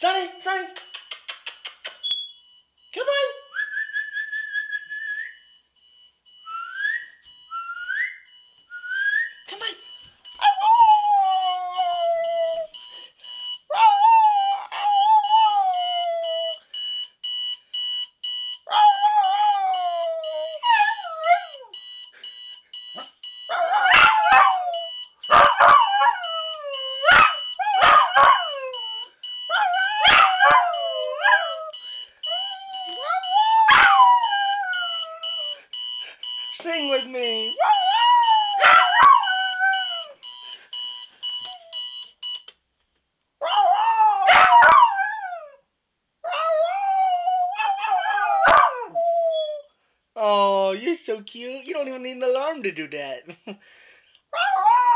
Sorry. Sing with me. Oh, you're so cute. You don't even need an alarm to do that.